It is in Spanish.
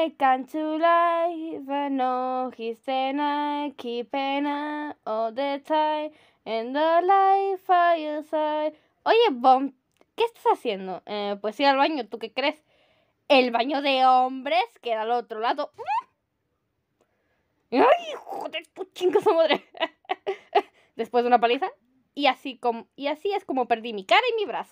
I come to life. I know he's and I keeping it all the time. And the life I. Oye, Bom, ¿qué estás haciendo? Eh, pues ir al baño, ¿tú qué crees? El baño de hombres queda al otro lado. ¡Mm! ¡Ay, joder, tu chinga madre! Después de una paliza. Y así, como, y así es como perdí mi cara y mi brazo.